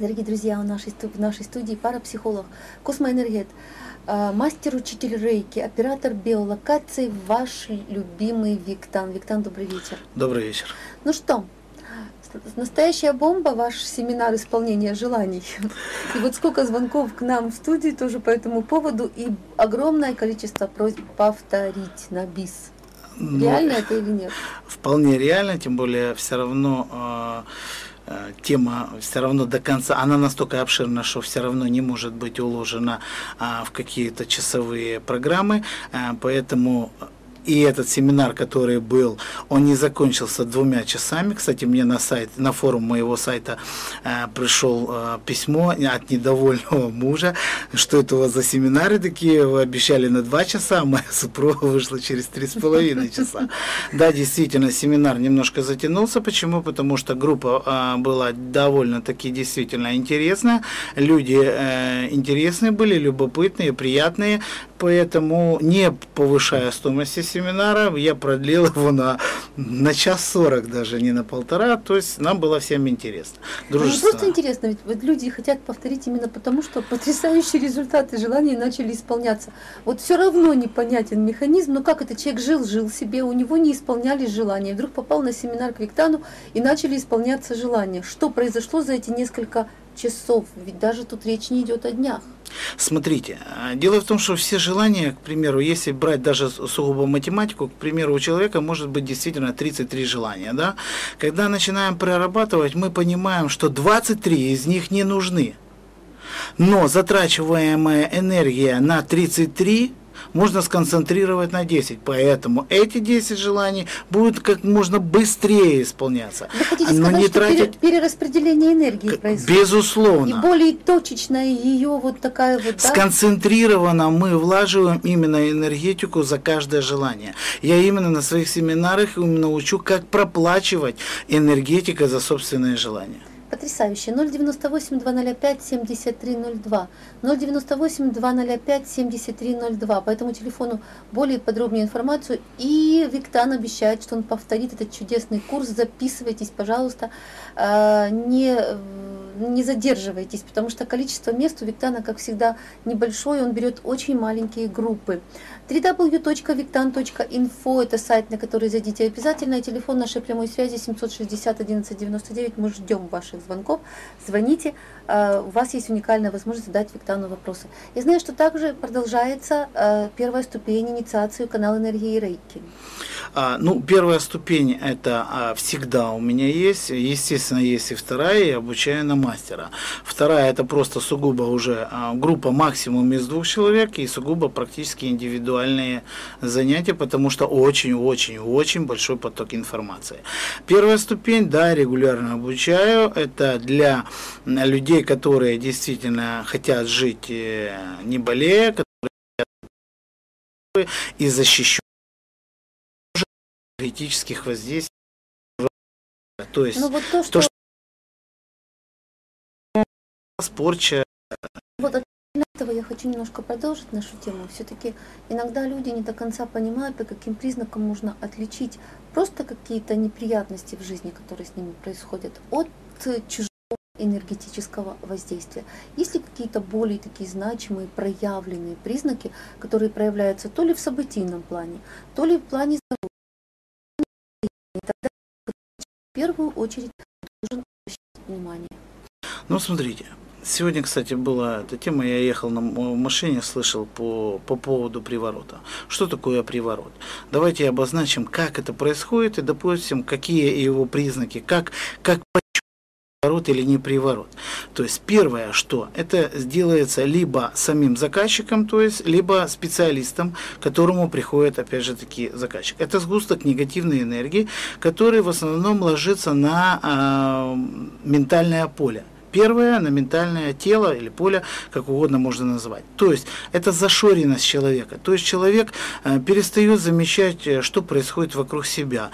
Дорогие друзья, у нашей, в нашей студии парапсихолог, космоэнергет, э, мастер-учитель рейки, оператор биолокации, ваш любимый Виктан. Виктан, добрый вечер. Добрый вечер. Ну что, настоящая бомба, ваш семинар исполнения желаний. И вот сколько звонков к нам в студии тоже по этому поводу, и огромное количество просьб повторить на бис. Ну, Реально это или нет? Вполне реально, тем более все равно э, тема все равно до конца, она настолько обширна, что все равно не может быть уложена а, в какие-то часовые программы, а, поэтому и этот семинар, который был, он не закончился двумя часами. Кстати, мне на сайт, на форум моего сайта э, пришел э, письмо от недовольного мужа, что это у вас за семинары такие, вы обещали на два часа, а моя супруга вышла через три с половиной часа. Да, действительно, семинар немножко затянулся. Почему? Потому что группа э, была довольно-таки действительно интересная. Люди э, интересные были, любопытные, приятные. Поэтому, не повышая стоимости семинара, я продлил его на, на час сорок, даже не на полтора. То есть нам было всем интересно. Ну, не Дружественно. просто интересно, ведь вот люди хотят повторить именно потому, что потрясающие результаты желания начали исполняться. Вот все равно непонятен механизм, но как это человек жил, жил себе, у него не исполнялись желания, вдруг попал на семинар к Виктану и начали исполняться желания. Что произошло за эти несколько часов? Ведь даже тут речь не идет о днях. Смотрите, дело в том, что все желания, к примеру, если брать даже сугубо математику, к примеру, у человека может быть действительно 33 желания, да? Когда начинаем прорабатывать, мы понимаем, что 23 из них не нужны. Но затрачиваемая энергия на 33 можно сконцентрировать на 10. Поэтому эти 10 желаний будут как можно быстрее исполняться. Вы хотите Но сказать, не что тратить... перераспределение энергии происходит? Безусловно. И более точечная ее вот такая вот, да? Сконцентрированно мы влаживаем именно энергетику за каждое желание. Я именно на своих семинарах именно учу, как проплачивать энергетика за собственные желания. Потрясающе. 098 205 7302. 098 205 7302. По этому телефону более подробную информацию. И Виктан обещает, что он повторит этот чудесный курс. Записывайтесь, пожалуйста. А, Не, э, не задерживайтесь, потому что количество мест у Виктана, как всегда, небольшое. Он берет очень маленькие группы. www.victan.info это сайт, на который зайдите обязательно. Телефон нашей прямой связи 760 11 99. Мы ждем ваших звонков. Звоните. Э, У вас есть уникальная возможность задать Виктану вопросы. Я знаю, что также продолжается э, первая ступень инициации канала энергии Рейки. А, ну, первая ступень это а, всегда у меня есть. Естественно, есть и вторая, я обучаю на мастера. Вторая это просто сугубо уже а, группа максимум из двух человек и сугубо практически индивидуальные занятия, потому что очень-очень-очень большой поток информации. Первая ступень, да, регулярно обучаю. Это для людей, которые действительно хотят жить э, не болея, которые и защищены энергетических воздействий. То есть Ну вот то, что, то, порча, вот от этого я хочу немножко продолжить нашу тему. Все-таки иногда люди не до конца понимают, по каким признакам можно отличить просто какие-то неприятности в жизни, которые с ними происходят, от чужого энергетического воздействия. Есть ли какие-то более такие значимые, проявленные признаки, которые проявляются то ли в событийном плане, то ли в плане здоровья? Тогда в первую очередь должен обращать внимание. Ну, смотрите, сегодня, кстати, была эта тема, я ехал на машине, слышал по, по поводу приворота. Что такое приворот? Давайте обозначим, как это происходит, и, допустим, какие его признаки, как, как приворот или не приворот. То есть первое, что это сделается либо самим заказчиком, то есть либо специалистом, которому приходит, опять же таки, заказчик. Это сгусток негативной энергии, который в основном ложится на а, ментальное поле. Первое на ментальное тело или поле, как угодно можно назвать. То есть это зашоренность человека. То есть человек э, перестает замечать, э, что происходит вокруг себя.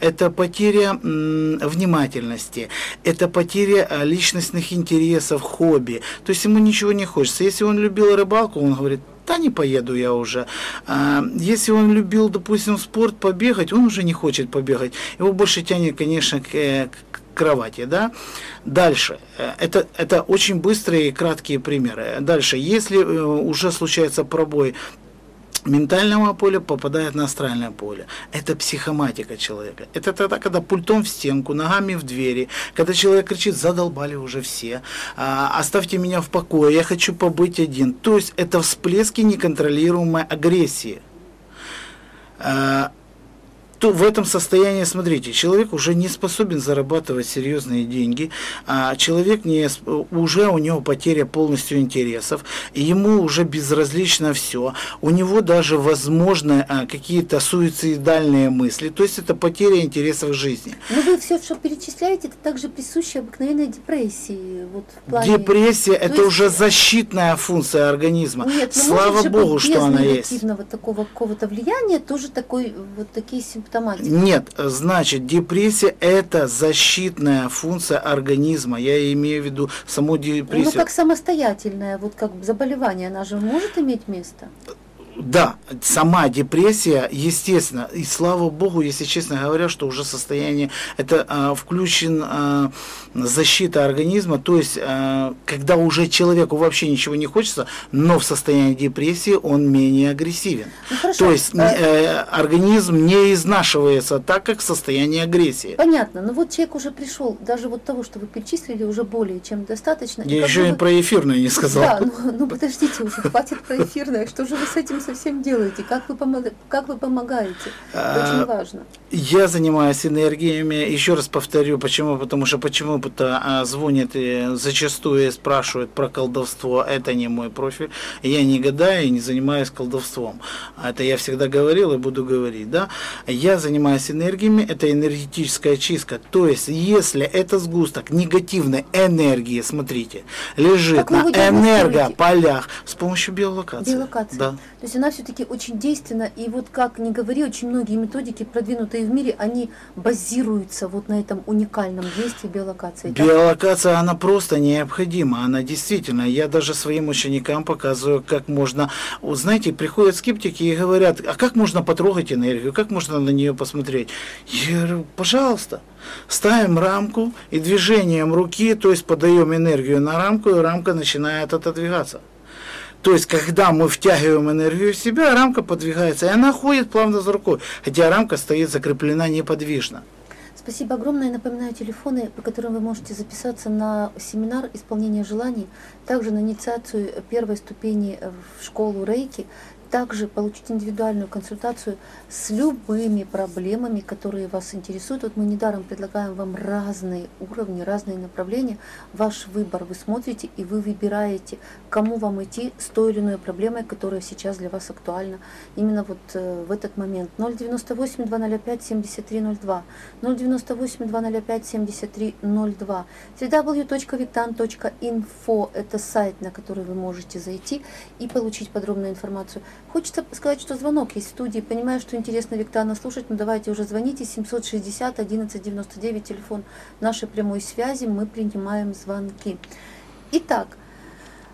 Это потеря внимательности, это потеря э, личностных интересов, хобби. То есть ему ничего не хочется. Если он любил рыбалку, он говорит, да не поеду я уже. А, если он любил, допустим, спорт, побегать, он уже не хочет побегать. Его больше тянет, конечно, к- кровати, да. Дальше. Э, это, это очень быстрые и краткие примеры. Дальше. Если э, уже случается пробой ментального поля попадает на астральное поле. Это психоматика человека. Это тогда, когда пультом в стенку, ногами в двери, когда человек кричит, задолбали уже все, а, оставьте меня в покое, я хочу побыть один. То есть это всплески неконтролируемой агрессии. То в этом состоянии, смотрите, человек уже не способен зарабатывать серьезные деньги, а человек не, уже у него потеря полностью интересов, и ему уже безразлично все, у него даже возможны а, какие-то суицидальные мысли, то есть это потеря интересов жизни. Но вы все, что перечисляете, это также присуще обыкновенной депрессии. Вот, в плане... Депрессия – это есть... уже защитная функция организма. Нет, Слава Богу, что она есть. Негативного такого какого-то влияния тоже такой, вот такие симптомы симптоматика? Нет, значит, депрессия это защитная функция организма. Я имею в виду саму депрессию. Ну, как самостоятельное, вот как заболевание, она же может иметь место? Да, сама депрессия, естественно, и слава богу, если честно говоря, что уже состояние, это а, включен а, защита организма, то есть, а, когда уже человеку вообще ничего не хочется, но в состоянии депрессии он менее агрессивен. Ну, хорошо. То есть, а... э, организм не изнашивается так, как в состоянии агрессии. Понятно, но вот человек уже пришел, даже вот того, что вы перечислили, уже более чем достаточно. Я еще и вы... про эфирное не сказал. Да, ну, ну подождите, уже хватит про эфирное, что же вы с этим совсем делаете? Как вы, помог... как вы помогаете? Очень а, важно. Я занимаюсь энергиями. Еще раз повторю, почему? Потому что почему-то а, звонят и зачастую спрашивают про колдовство. Это не мой профиль. Я не гадаю и не занимаюсь колдовством. Это я всегда говорил и буду говорить. Да? Я занимаюсь энергиями. Это энергетическая чистка. То есть, если это сгусток негативной энергии, смотрите, лежит на энергополях с помощью биолокации. Биолокации. Да. То есть она все-таки очень действенна. И вот как ни говори, очень многие методики, продвинутые в мире, они базируются вот на этом уникальном действии биолокации. Биолокация, она просто необходима. Она действительно, я даже своим ученикам показываю, как можно... Знаете, приходят скептики и говорят, а как можно потрогать энергию, как можно на нее посмотреть? Я говорю, пожалуйста. Ставим рамку и движением руки, то есть подаем энергию на рамку, и рамка начинает отодвигаться. То есть, когда мы втягиваем энергию в себя, рамка подвигается, и она ходит плавно за рукой, хотя рамка стоит закреплена неподвижно. Спасибо огромное. Напоминаю телефоны, по которым вы можете записаться на семинар исполнения желаний, также на инициацию первой ступени в школу Рейки также получить индивидуальную консультацию с любыми проблемами, которые вас интересуют. Вот мы недаром предлагаем вам разные уровни, разные направления. Ваш выбор вы смотрите и вы выбираете, кому вам идти с той или иной проблемой, которая сейчас для вас актуальна. Именно вот э, в этот момент. 098 205 7302 098 205 7302 www.victan.info это сайт, на который вы можете зайти и получить подробную информацию. Хочется сказать, что звонок есть в студии. Понимаю, что интересно Виктана слушать, но давайте уже звоните. 760 1199, телефон нашей прямой связи. Мы принимаем звонки. Итак,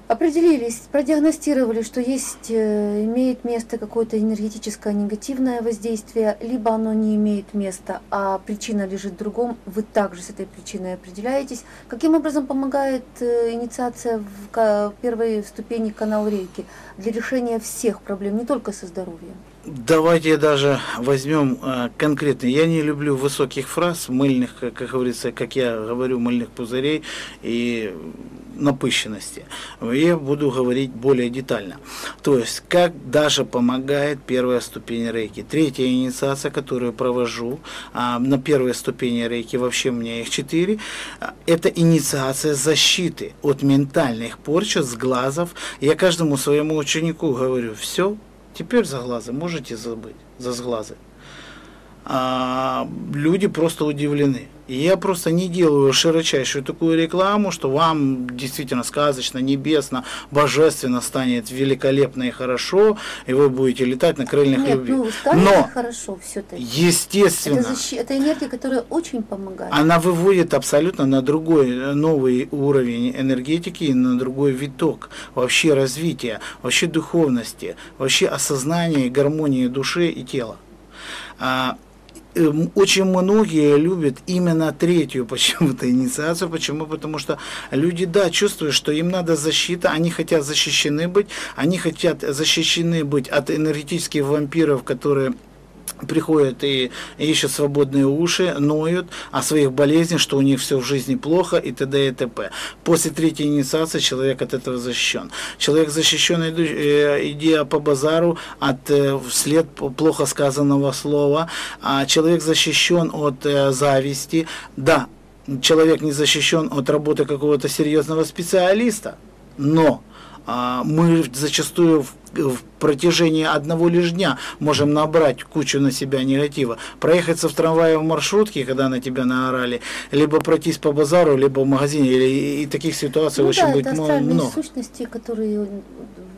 определились, продиагностировали, что есть, э, имеет место какое-то энергетическое негативное воздействие, либо оно не имеет места, а причина лежит в другом, вы также с этой причиной определяетесь. Каким образом помогает э, инициация в первой ступени канал рейки для решения всех проблем, не только со здоровьем? Давайте даже возьмем э, конкретно. Я не люблю высоких фраз, мыльных, как, как говорится, как я говорю, мыльных пузырей и напыщенности. Я буду говорить более детально. То есть, как даже помогает первая ступень рейки. Третья инициация, которую провожу а, на первой ступени рейки, вообще у меня их четыре, это инициация защиты от ментальных порчет с глазов. Я каждому своему ученику говорю, все, Теперь за глазы можете забыть, за сглазы. А, люди просто удивлены. И я просто не делаю широчайшую такую рекламу, что вам действительно сказочно, небесно, божественно станет великолепно и хорошо, и вы будете летать на крыльях Нет, любви. Ну, Но хорошо все-таки. Естественно. Это, защи... это энергия, которая очень помогает. Она выводит абсолютно на другой новый уровень энергетики, на другой виток вообще развития, вообще духовности, вообще осознания и гармонии души и тела. Эм, очень многие любят именно третью почему-то инициацию. Почему? Потому что люди, да, чувствуют, что им надо защита, они хотят защищены быть, они хотят защищены быть от энергетических вампиров, которые приходят и ищут свободные уши, ноют о своих болезнях, что у них все в жизни плохо и т.д. и т.п. После третьей инициации человек от этого защищен. Человек защищен, э, идя по базару, от э, вслед плохо сказанного слова. А человек защищен от э, зависти. Да, человек не защищен от работы какого-то серьезного специалиста, но мы зачастую в, в протяжении одного лишь дня можем набрать кучу на себя негатива. Проехаться в трамвае в маршрутке, когда на тебя наорали, либо пройтись по базару, либо в магазине, или, и таких ситуаций ну, очень да, быть это много. много. сущности, которые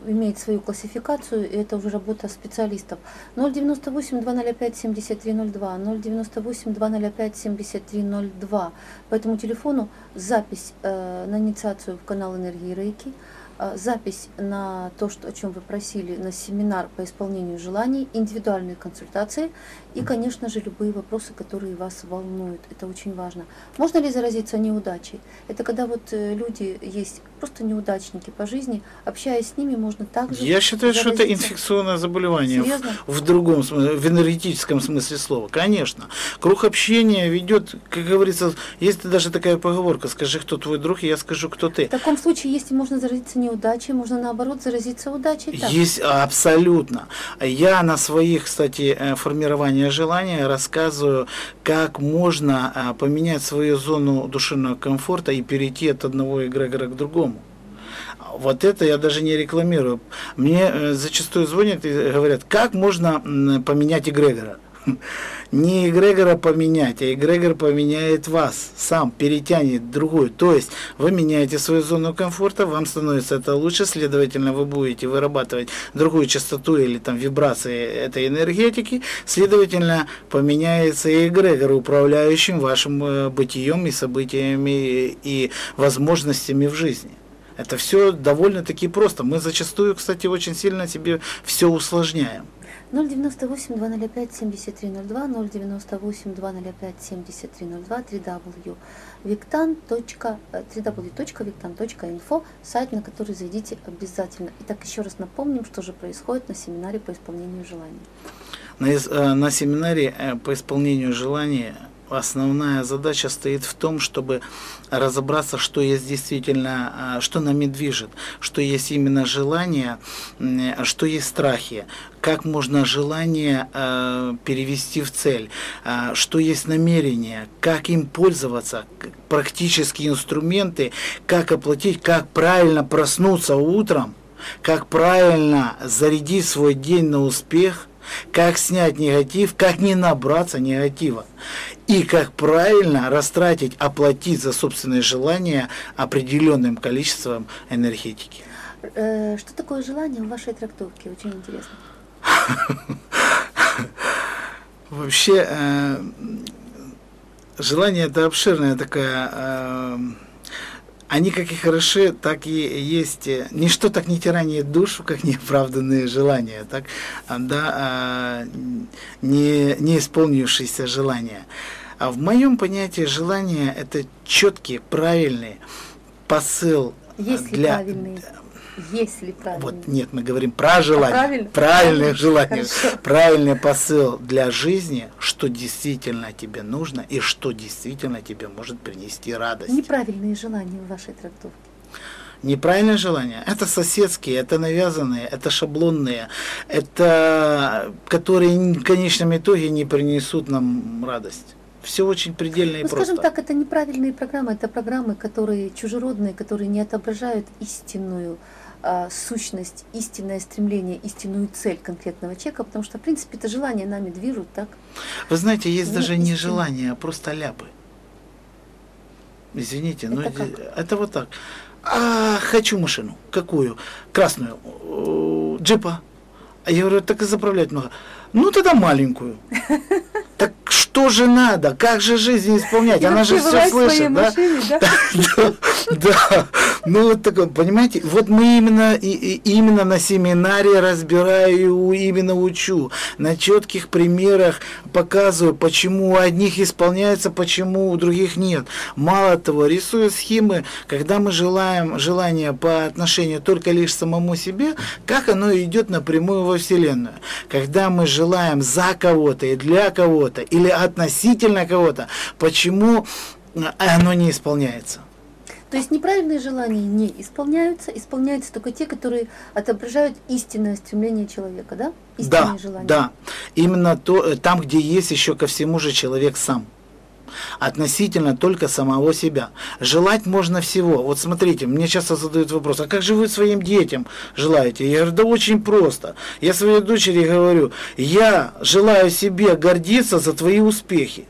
имеют свою классификацию, и это уже работа специалистов. 098 205 7302, 098 205 7302. По этому телефону запись э, на инициацию в канал энергии Рейки – а, запись на то, что, о чем вы просили, на семинар по исполнению желаний, индивидуальные консультации и, конечно же, любые вопросы, которые вас волнуют. Это очень важно. Можно ли заразиться неудачей? Это когда вот э, люди есть просто неудачники по жизни, общаясь с ними, можно также Я считаю, что это инфекционное заболевание Серьезно? в, в другом смысле, в энергетическом смысле слова. Конечно. Круг общения ведет, как говорится, есть даже такая поговорка, скажи, кто твой друг, и я скажу, кто ты. В таком случае, если можно заразиться неудачей, можно наоборот заразиться удачей. Так? Есть абсолютно. Я на своих, кстати, э, формировании желания рассказываю, как можно э, поменять свою зону душевного комфорта и перейти от одного эгрегора к другому. Вот это я даже не рекламирую. Мне э, зачастую звонят и говорят, как можно поменять эгрегора не эгрегора поменять, а эгрегор поменяет вас, сам перетянет другую. То есть вы меняете свою зону комфорта, вам становится это лучше, следовательно, вы будете вырабатывать другую частоту или там вибрации этой энергетики, следовательно, поменяется и эгрегор, управляющим вашим э, бытием и событиями и возможностями в жизни. Это все довольно-таки просто. Мы зачастую, кстати, очень сильно себе все усложняем. 098 205 7302, 098 205 7302, 3w виктан. www.victan.info, сайт, на который зайдите обязательно. Итак, еще раз напомним, что же происходит на семинаре по исполнению желаний. На, э, на семинаре э, по исполнению желания основная задача стоит в том, чтобы разобраться, что есть действительно, а, что нами движет, что есть именно желание, что есть страхи, как можно желание а, перевести в цель, а, что есть намерение, как им пользоваться, практические инструменты, как оплатить, как правильно проснуться утром, как правильно зарядить свой день на успех – как снять негатив, как не набраться негатива. И как правильно растратить, оплатить за собственные желания определенным количеством энергетики. Э, что такое желание в вашей трактовке? Очень интересно. Вообще, э, желание это обширная такая э, они как и хороши, так и есть. Ничто так не тиранит душу, как неоправданные желания, так, а, да, а, не, не исполнившиеся желания. А в моем понятии желание это четкий, правильный посыл Есть для, правильный? Если правильно. Вот нет, мы говорим про желание. А правильно? Правильное желание. Хорошо. Правильный посыл для жизни, что действительно тебе нужно и что действительно тебе может принести радость. Неправильные желания в вашей трактовке. Неправильные желания – это соседские, это навязанные, это шаблонные, это которые в конечном итоге не принесут нам радость. Все очень предельно и ну, просто. Скажем так, это неправильные программы, это программы, которые чужеродные, которые не отображают истинную а, сущность, истинное стремление, истинную цель конкретного человека, потому что, в принципе, это желание нами движут, так? Вы знаете, есть не даже не желание, а просто ляпы. Извините, это но как? это вот так. А, хочу машину. Какую? Красную. Джипа. А я говорю, так и заправлять много. Ну тогда маленькую. Так что? тоже надо. Как же жизнь исполнять? Она же все слышит, да? да? Ну вот такое, понимаете, вот мы именно, именно на семинаре разбираю, именно учу, на четких примерах показываю, почему у одних исполняется, почему у других нет. Мало того, рисую схемы, когда мы желаем желание по отношению только лишь самому себе, как оно идет напрямую во Вселенную. Когда мы желаем за кого-то и для кого-то, или относительно кого-то, почему э, оно не исполняется. То есть неправильные желания не исполняются, исполняются только те, которые отображают истинное стремление человека, да? Истинные Да, желания. да. Именно то, э, там, где есть еще ко всему же человек сам. Относительно только самого себя. Желать можно всего. Вот смотрите, мне часто задают вопрос, а как же вы своим детям желаете? Я говорю, да очень просто. Я своей дочери говорю, я желаю себе гордиться за твои успехи.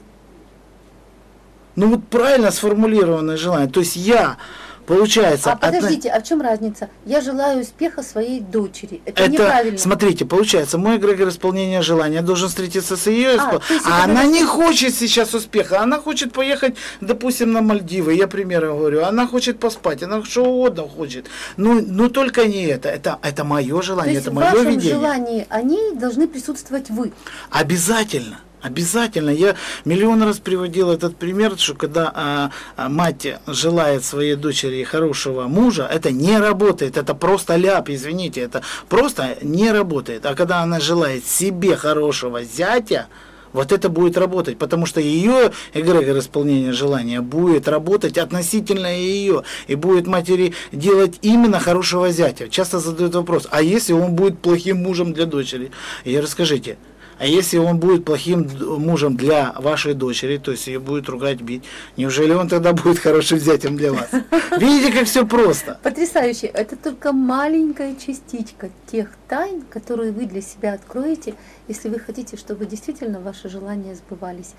Ну вот правильно сформулированное желание. То есть я, получается... А подождите, а в чем разница? Я желаю успеха своей дочери. Это, Это, неправильно. смотрите, получается, мой эгрегор исполнения желания должен встретиться с ее, А, испол- то а это она даже- не хочет сейчас успеха, она хочет поехать, допустим, на Мальдивы, я примеры говорю, она хочет поспать, она что угодно хочет, ну, ну только не это, это, это мое То желание, есть это в мое вашем видение. желании они должны присутствовать вы. Обязательно. Обязательно. Я миллион раз приводил этот пример, что когда а, а, мать желает своей дочери хорошего мужа, это не работает, это просто ляп, извините, это просто не работает. А когда она желает себе хорошего зятя, вот это будет работать, потому что ее эгрегор исполнения желания будет работать относительно ее, и будет матери делать именно хорошего зятя. Часто задают вопрос, а если он будет плохим мужем для дочери? И расскажите, а если он будет плохим мужем для вашей дочери, то есть ее будет ругать, бить, неужели он тогда будет хорошим зятем для вас? Видите, как все просто. Потрясающе. Это только маленькая частичка тех тайн, которые вы для себя откроете, если вы хотите, чтобы действительно ваши желания сбывались.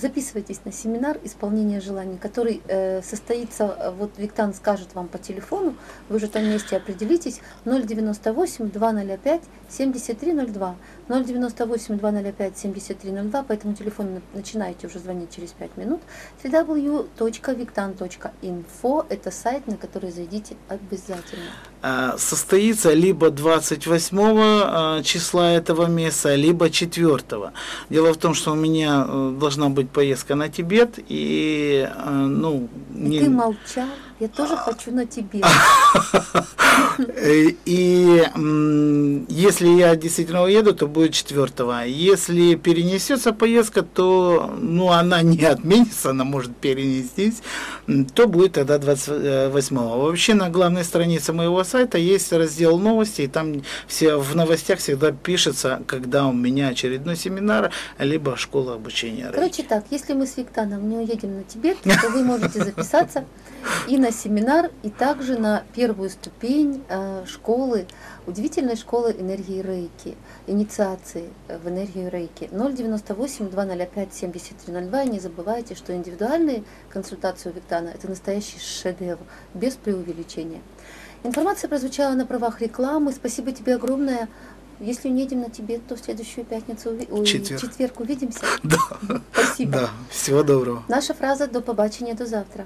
Записывайтесь на семинар исполнения желаний, который э, состоится, э, вот Виктан скажет вам по телефону, вы уже там вместе определитесь, 098 205 7302. 098 205 7302, по этому телефону на- начинаете уже звонить через 5 минут. www.victan.info – это сайт, на который зайдите обязательно. А, Состоится либо 28 а, числа этого месяца, либо 4. Дело в том, что у меня э, должна быть поездка на Тибет, и, э, ну, И не- ты молчал, я тоже хочу на тебе. Э, И если я действительно уеду, то будет 4 Если перенесется поездка, то ну, она не отменится, она может перенестись, то будет тогда 28 Вообще на главной странице моего сайта есть раздел новости, и там все в новостях всегда пишется, когда у меня очередной семинар, либо школа обучения. Короче так, если мы с Виктаном не уедем на Тибет, то вы можете записаться и на семинар, и также на первую ступень э, школы, удивительной школы энергии Рейки, инициации э, в энергию Рейки. 098 205 7302. И не забывайте, что индивидуальные консультации у Виктана – это настоящий шедевр, без преувеличения. Информация прозвучала на правах рекламы. Спасибо тебе огромное. Если не едем на Тибет, то в следующую пятницу, уви- Четверг. четверг увидимся. Да, Спасибо. да, всего доброго. Наша фраза до побачення до завтра.